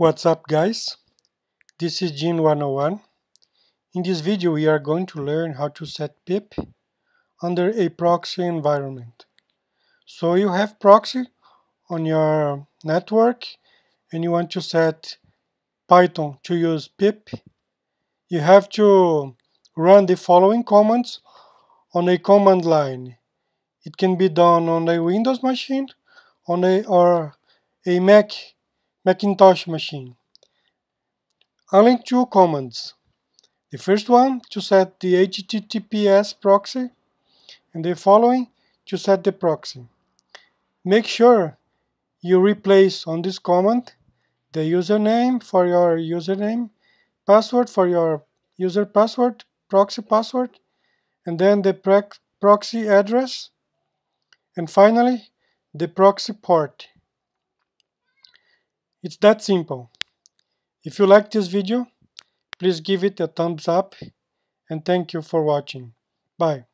What's up guys? This is Gean 101. In this video we are going to learn how to set pip under a proxy environment. So you have proxy on your network and you want to set Python to use pip. You have to run the following commands on a command line. It can be done on a Windows machine on a, or a Mac Macintosh machine. Only two commands. The first one to set the HTTPS proxy and the following to set the proxy. Make sure you replace on this command the username for your username, password for your user password, proxy password, and then the proxy address, and finally the proxy port. It's that simple. If you like this video, please give it a thumbs up and thank you for watching. Bye.